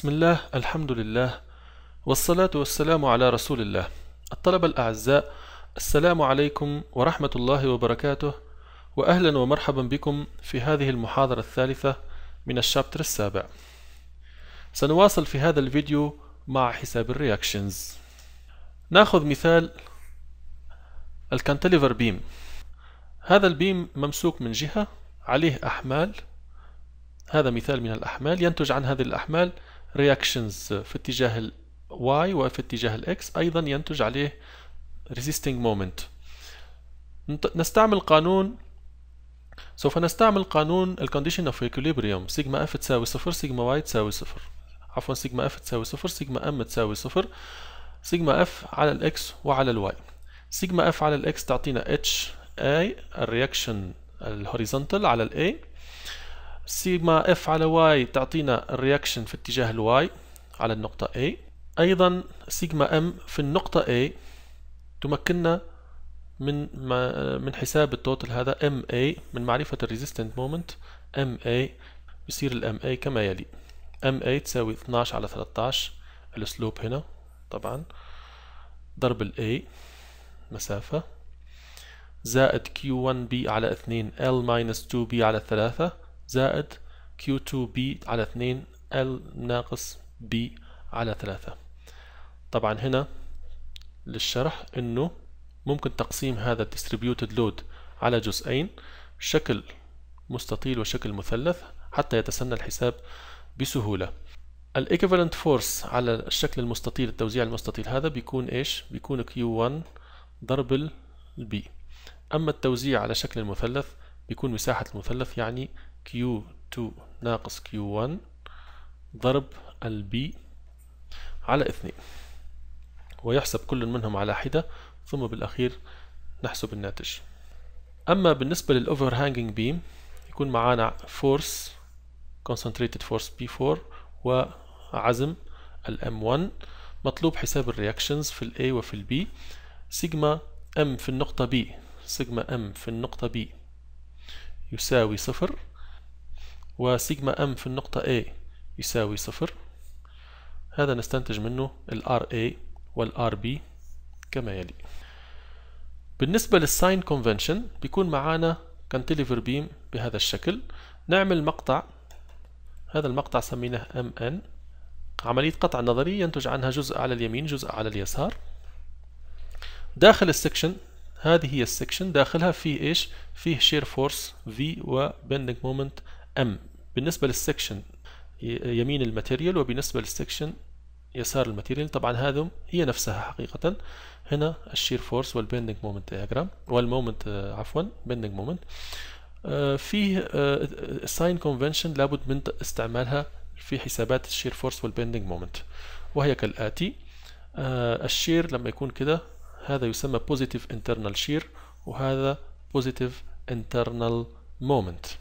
بسم الله الحمد لله والصلاة والسلام على رسول الله. الطلبة الأعزاء السلام عليكم ورحمة الله وبركاته وأهلا ومرحبا بكم في هذه المحاضرة الثالثة من ال chapter السابع. سنواصل في هذا الفيديو مع حساب ال reactions. ناخذ مثال ال cantilever beam. هذا ال beam ممسوك من جهة عليه أحمال. هذا مثال من الأحمال. ينتج عن هذه الأحمال reactions في اتجاه ال y وفي اتجاه ال x أيضا ينتج عليه resisting moment. نستعمل قانون سوف نستعمل قانون ال condition of equilibrium. سيجما f تساوي صفر سيجما y تساوي صفر. عفوا سيجما f تساوي صفر سيجما m تساوي صفر. سيجما f على ال x وعلى ال y. sigma F على ال x تعطينا h a ال reaction ال horizontal على ال a sigma F على y تعطينا ال reaction في اتجاه ال y على النقطة A. أيضا sigma M في النقطة A تمكننا من من حساب ال total هذا اي من معرفة ال resistant moment A يصير ال M A كما يلي. A تساوي 12 على 13 السلوب هنا طبعا. ضرب الاي مسافة. زائد Q1B على 2 L minus 2B على 3 زائد Q2B على 2 L ناقص B على 3 طبعا هنا للشرح إنه ممكن تقسيم هذا distributed load على جزئين شكل مستطيل وشكل مثلث حتى يتسنى الحساب بسهولة. ال equivalent force على الشكل المستطيل التوزيع المستطيل هذا بيكون إيش؟ بيكون Q1 ضرب ال B. أما التوزيع على شكل المثلث بيكون مساحة المثلث يعني Q2 ناقص Q1 ضرب ال B على اثنين. ويحسب كل منهم على حدة ثم بالأخير نحسب الناتج. أما بالنسبة لل overhanging beam يكون معانا force concentrated force P4 وعزم ال M1 مطلوب حساب ال reactions في ال A وفي ال B. sigma M في النقطة B sigma M في النقطة B يساوي صفر. و sigma M في النقطة A يساوي صفر. هذا نستنتج منه ال RA وال RB كما يلي. بالنسبة لل sign convention بيكون معانا cantilever beam بهذا الشكل. نعمل مقطع. هذا المقطع سميناه MN عملية قطع نظري ينتج عنها جزء على اليمين جزء على اليسار. داخل ال section هذه هي ال section. داخلها فيه إيش؟ فيه shear force V و bending moment M. بالنسبة لل section يمين ال material وبالنسبة لل section يسار ال material. طبعا هذا هي نفسها حقيقة. هنا ال shear force وال bending moment diagram وال moment عفوا bending moment. فيه sign convention لابد من استعمالها في حسابات ال shear force وال bending moment وهي كالآتي. ال shear لما يكون كده هذا يسمى positive internal shear وهذا positive internal moment